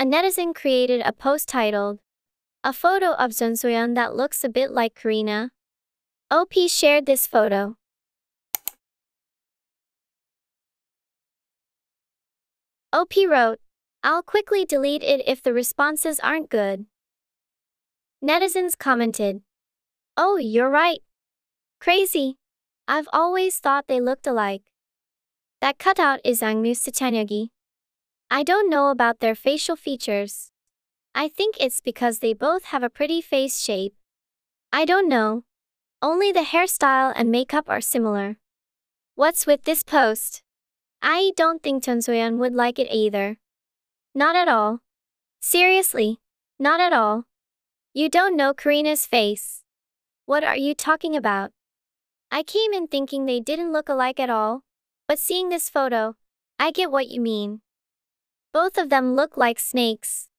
a netizen created a post titled, A photo of Jeon Soyeon that looks a bit like Karina. OP shared this photo. OP wrote, I'll quickly delete it if the responses aren't good. Netizens commented, Oh, you're right. Crazy. I've always thought they looked alike. That cutout is Angmu Sachanyagi. I don't know about their facial features. I think it's because they both have a pretty face shape. I don't know. Only the hairstyle and makeup are similar. What's with this post? I don't think Chun would like it either. Not at all. Seriously, not at all. You don't know Karina's face. What are you talking about? I came in thinking they didn't look alike at all, but seeing this photo, I get what you mean. Both of them look like snakes.